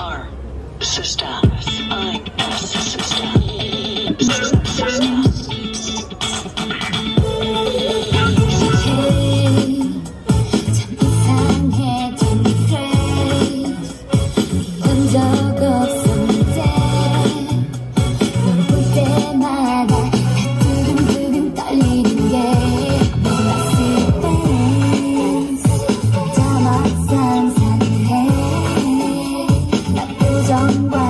our system. I'm sister. System. Don't.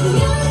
to you.